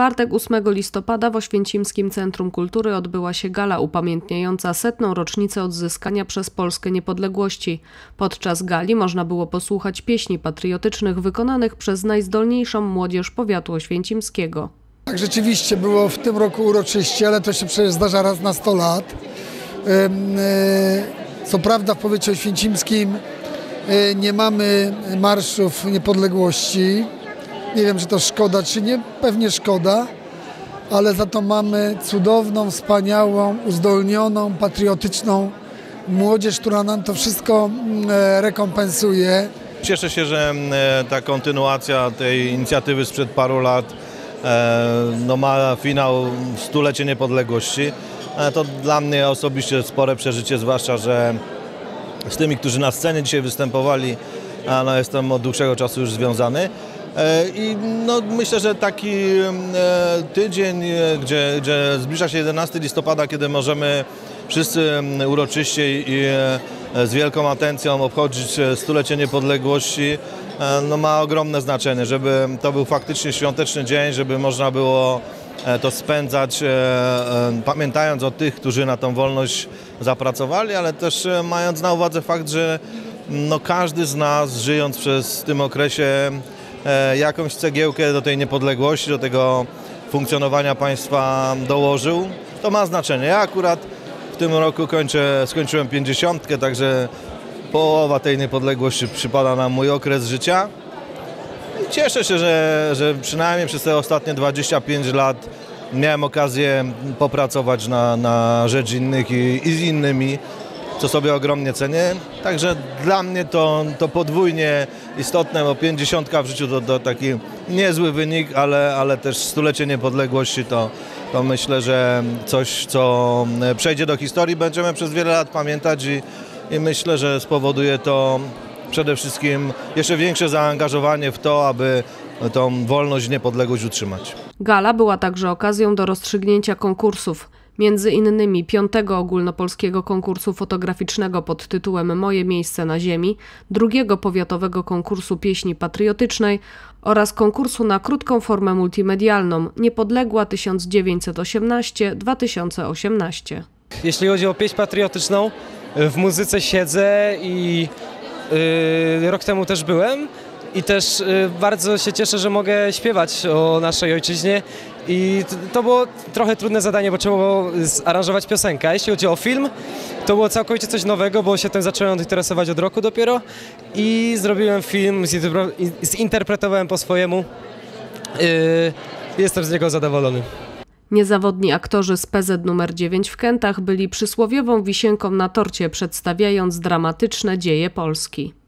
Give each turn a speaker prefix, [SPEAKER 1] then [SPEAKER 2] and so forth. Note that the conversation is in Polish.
[SPEAKER 1] czwartek 8 listopada w Oświęcimskim Centrum Kultury odbyła się gala upamiętniająca setną rocznicę odzyskania przez Polskę niepodległości. Podczas gali można było posłuchać pieśni patriotycznych wykonanych przez najzdolniejszą młodzież powiatu oświęcimskiego.
[SPEAKER 2] Tak, rzeczywiście było w tym roku uroczyście, ale to się przecież zdarza raz na 100 lat. E, co prawda w powiecie oświęcimskim e, nie mamy marszów niepodległości, nie wiem, czy to szkoda, czy nie, pewnie szkoda, ale za to mamy cudowną, wspaniałą, uzdolnioną, patriotyczną młodzież, która nam to wszystko mm, e, rekompensuje.
[SPEAKER 3] Cieszę się, że mm, e, ta kontynuacja tej inicjatywy sprzed paru lat e, no, ma finał stulecie niepodległości. To dla mnie osobiście spore przeżycie, zwłaszcza, że z tymi, którzy na scenie dzisiaj występowali, no, jestem od dłuższego czasu już związany. E, I no, myślę, że taki e, tydzień, e, gdzie, gdzie zbliża się 11 listopada, kiedy możemy wszyscy uroczyście i z wielką atencją obchodzić stulecie niepodległości, no, ma ogromne znaczenie, żeby to był faktycznie świąteczny dzień, żeby można było to spędzać, pamiętając o tych, którzy na tą wolność zapracowali, ale też mając na uwadze fakt, że no, każdy z nas, żyjąc przez tym okresie, jakąś cegiełkę do tej niepodległości, do tego funkcjonowania państwa dołożył, to ma znaczenie. Ja akurat w tym roku kończę, skończyłem 50, także połowa tej niepodległości przypada na mój okres życia. I cieszę się, że, że przynajmniej przez te ostatnie 25 lat miałem okazję popracować na, na rzecz innych i, i z innymi co sobie ogromnie cenię. Także dla mnie to, to podwójnie istotne, bo 50 w życiu to, to taki niezły wynik, ale, ale też stulecie niepodległości to, to myślę, że coś, co przejdzie do historii, będziemy przez wiele lat pamiętać i, i myślę, że spowoduje to przede wszystkim jeszcze większe zaangażowanie w to, aby tą wolność niepodległość utrzymać.
[SPEAKER 1] Gala była także okazją do rozstrzygnięcia konkursów między innymi piątego ogólnopolskiego konkursu fotograficznego pod tytułem Moje miejsce na ziemi, drugiego powiatowego konkursu pieśni patriotycznej oraz konkursu na krótką formę multimedialną Niepodległa 1918-2018.
[SPEAKER 4] Jeśli chodzi o pieśń patriotyczną, w muzyce siedzę i yy, rok temu też byłem i też y, bardzo się cieszę, że mogę śpiewać o naszej ojczyźnie i to było trochę trudne zadanie, bo trzeba było zaaranżować piosenkę. A jeśli chodzi o film, to było całkowicie coś nowego, bo się tym zacząłem interesować od roku dopiero i zrobiłem film, zinterpretowałem po swojemu. Y, jestem z niego zadowolony.
[SPEAKER 1] Niezawodni aktorzy z PZ numer 9 w Kętach byli przysłowiową wisienką na torcie, przedstawiając dramatyczne dzieje Polski.